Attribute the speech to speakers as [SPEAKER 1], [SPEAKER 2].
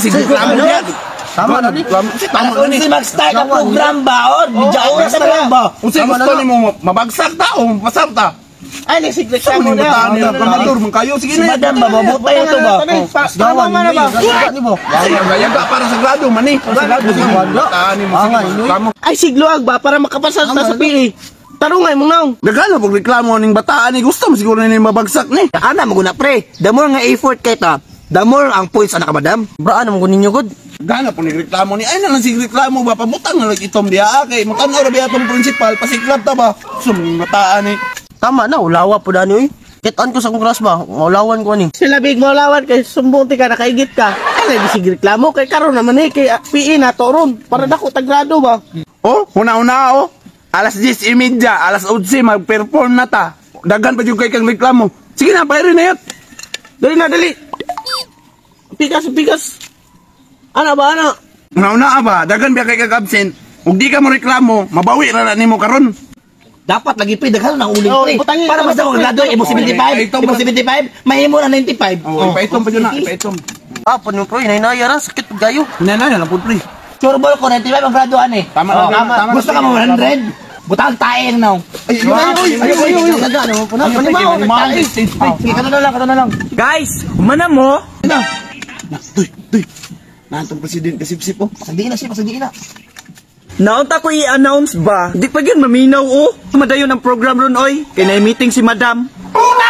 [SPEAKER 1] sige reklamo niya.
[SPEAKER 2] Tama na ni.
[SPEAKER 1] Si tama
[SPEAKER 3] Kung
[SPEAKER 1] ni.
[SPEAKER 3] si mag-start ang program ba, o?
[SPEAKER 2] Ay,
[SPEAKER 3] oras na lang ba?
[SPEAKER 1] Kung sino gusto ni mo mabagsak ta o mapasar ta.
[SPEAKER 3] Ay, nagsik
[SPEAKER 1] Sa
[SPEAKER 3] mo na.
[SPEAKER 1] bataan niya, kamador man kayo. Sige
[SPEAKER 3] Si
[SPEAKER 1] na.
[SPEAKER 3] madam ba, ba?
[SPEAKER 2] Gawan ni ba? Gawan ni mo.
[SPEAKER 1] Gayaga para sa grado man. Sagrado sige mo. Bataan ni mo. Sige
[SPEAKER 2] nga,
[SPEAKER 1] mo.
[SPEAKER 2] inuwi.
[SPEAKER 1] Reklamo.
[SPEAKER 3] Ay, sigluag ba? Para makapasa sa PE. Tarungay mo naong.
[SPEAKER 1] Nagana pag reklamo ning bataan ni gusto mo siguro ni mabagsak ni.
[SPEAKER 4] Ana maguna pre. The more nga effort kay ta, the more ang points ana ka madam.
[SPEAKER 2] Bra ano mo kunin niyo god?
[SPEAKER 1] Gana po ni reklamo ni ay na lang sige reklamo ba pabutang na lang itom diya ah, kay mutan ora biya tong principal pasiklab ta ba. Sum bataan ni.
[SPEAKER 2] Tama na, ulawa po dani oy. Kitaan ko sa kong class ba? Ulawan ko ni.
[SPEAKER 3] Sila big mo lawan kay sumbunti ka nakaigit ka. Ay, nagisig reklamo kay karon naman eh kay ah, PE na toron para dako tagrado ba.
[SPEAKER 1] Oh, una-una oh. Alas 10:30, alas 11 mag-perform na ta. Dagan pa jud kay kang reklamo. Sige na, bayrin na yun.
[SPEAKER 3] Dali na dali. Pikas pikas. Ano ba ano?
[SPEAKER 1] Una-una ba, dagan biya kay kag absent. Ug di ka mo reklamo, mabawi ra na nimo karon.
[SPEAKER 3] Dapat lagi pre daghan ng uling
[SPEAKER 2] Oh,
[SPEAKER 3] pre. Para
[SPEAKER 2] butangin,
[SPEAKER 3] mo grado imo
[SPEAKER 1] pre.
[SPEAKER 3] 75,
[SPEAKER 1] Ay, ito
[SPEAKER 3] imo
[SPEAKER 1] ba-
[SPEAKER 3] 75, mahimo na 95.
[SPEAKER 1] Oh, ipaitom pa jud na, ipaitom.
[SPEAKER 2] Ah, pun mo pro, hinay ra sakit gayo.
[SPEAKER 1] Hinana na pud pre.
[SPEAKER 3] Sureball ko 95 ang graduan eh.
[SPEAKER 1] Tama
[SPEAKER 3] Oh,
[SPEAKER 1] na, tama, tama.
[SPEAKER 3] Gusto ka mo 100? Butang taeng now.
[SPEAKER 1] Ay, ay, ay, ay, ay, ay.
[SPEAKER 2] Naga ano po na.
[SPEAKER 1] Ay, ay, ay, ay, ay, stage five.
[SPEAKER 3] Sige, kato na lang, kato na lang.
[SPEAKER 4] Guys, umana mo.
[SPEAKER 1] Na, Tuy, tuy. Nantong president kasipsip oh.
[SPEAKER 3] Pasagiin na siya, pasagiin na.
[SPEAKER 4] Naunta ko i-announce ba? Di pa gyud maminaw oh. Madayon ang program ron oy. Kay na meeting si madam.
[SPEAKER 3] Unay!